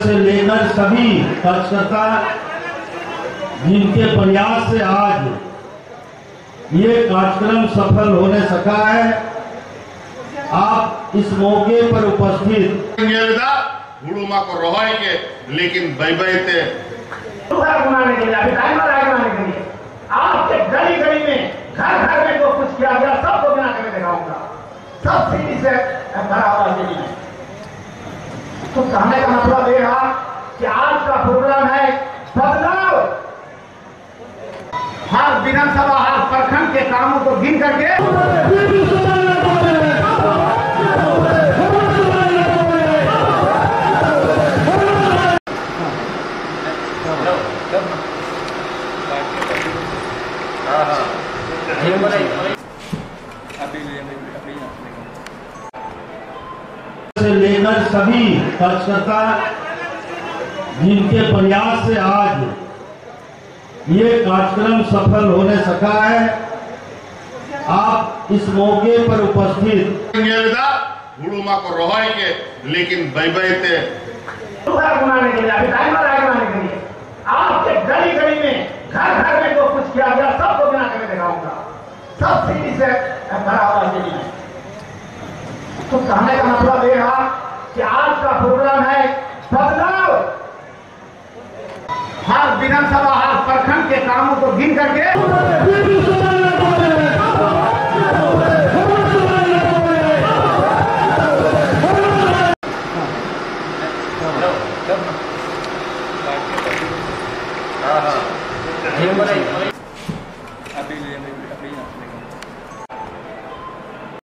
से लेकर सभी कार्यकर्ता जिनके प्रयास से आज ये कार्यक्रम सफल होने सका है। आप इस मौके पर उपस्थित हुड़ुमा को रोएँगे लेकिन बैबैते आपके गली गली में घर घर में जो कुछ किया गया सबको बना करके दिखाऊँगा। सब सीधी से भरा हुआ ज़मीन है। तो कहने का मतलब यह रहा कि आज का प्रोग्राम है बदलाव। हर विधानसभा हर प्रखंड के कामों को गिन करके। से संगठन सभी कार्यकर्ता जिनके प्रयास से आज ये कार्यक्रम सफल होने सका है आप इस मौके पर उपस्थित। हुड़ुमा को रोहन लेकिन बैबे थे आपके गली में घर घर में किया गया सबको दिखाऊँगा सब सीढ़ी से भरा हुआ तो कहने का मतलब यह है कि आज का प्रोग्राम है बदलाव। हर विधानसभा हर प्रखंड के कामों को गिन करके। हाँ, हाँ। हाँ, अभी